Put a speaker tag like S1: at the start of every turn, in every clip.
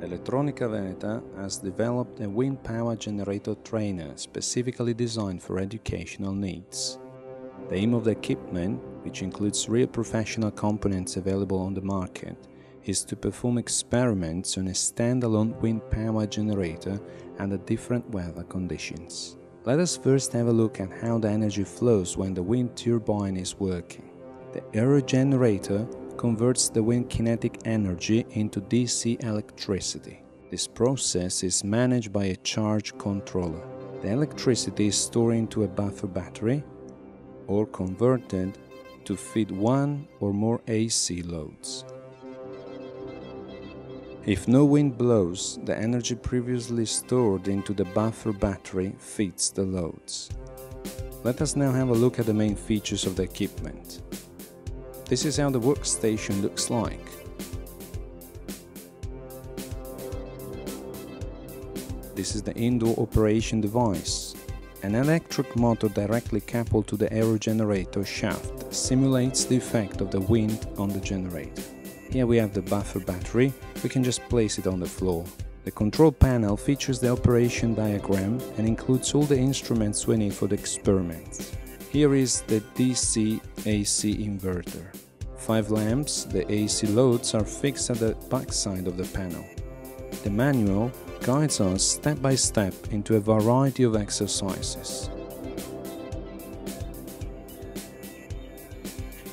S1: Elettronica Veneta has developed a wind power generator trainer specifically designed for educational needs. The aim of the equipment, which includes real professional components available on the market, is to perform experiments on a standalone wind power generator under different weather conditions. Let us first have a look at how the energy flows when the wind turbine is working. The aerogenerator converts the wind kinetic energy into DC electricity. This process is managed by a charge controller. The electricity is stored into a buffer battery or converted to feed one or more AC loads. If no wind blows, the energy previously stored into the buffer battery feeds the loads. Let us now have a look at the main features of the equipment. This is how the workstation looks like. This is the indoor operation device. An electric motor directly coupled to the aerogenerator shaft simulates the effect of the wind on the generator. Here we have the buffer battery, we can just place it on the floor. The control panel features the operation diagram and includes all the instruments we need for the experiments. Here is the DC AC inverter. Five lamps, the AC loads are fixed at the backside of the panel. The manual guides us step by step into a variety of exercises.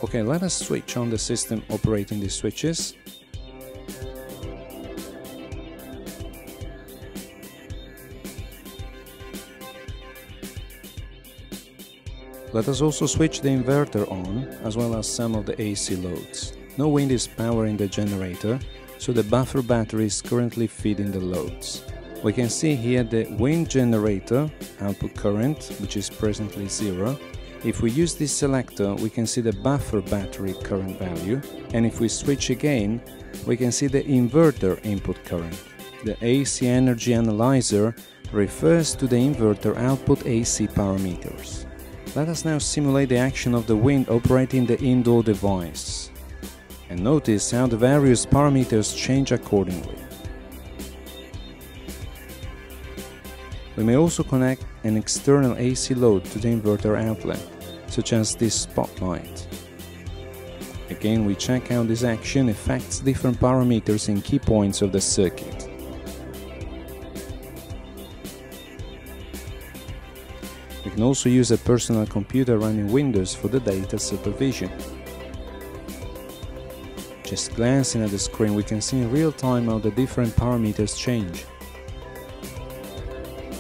S1: Okay, let us switch on the system operating the switches. Let us also switch the inverter on, as well as some of the AC loads. No wind is powering the generator, so the buffer battery is currently feeding the loads. We can see here the wind generator output current, which is presently zero, if we use this selector, we can see the buffer battery current value, and if we switch again, we can see the inverter input current. The AC energy analyzer refers to the inverter output AC parameters. Let us now simulate the action of the wind operating the indoor device. And notice how the various parameters change accordingly. We may also connect an external AC load to the inverter outlet, such as this spotlight. Again, we check how this action affects different parameters in key points of the circuit. We can also use a personal computer running Windows for the data supervision. Just glancing at the screen, we can see in real time how the different parameters change.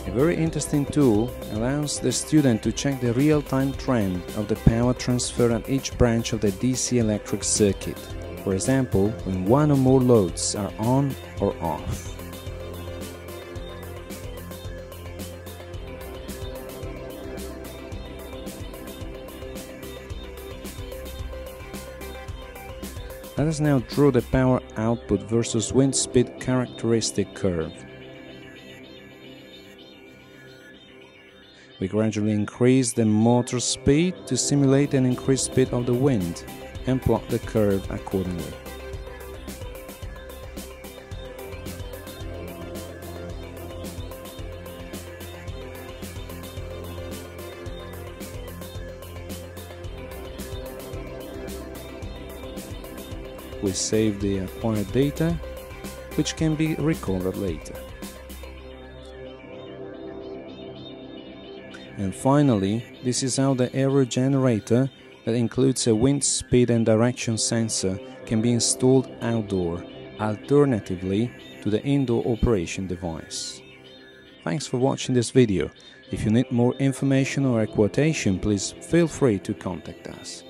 S1: A very interesting tool allows the student to check the real-time trend of the power transfer at each branch of the DC electric circuit, for example, when one or more loads are on or off. Let us now draw the power output versus wind speed characteristic curve. We gradually increase the motor speed to simulate an increased speed of the wind and plot the curve accordingly. We save the acquired data, which can be recovered later. And finally, this is how the error aerogenerator that includes a wind speed and direction sensor can be installed outdoor, alternatively to the indoor operation device. Thanks for watching this video. If you need more information or a quotation, please feel free to contact us.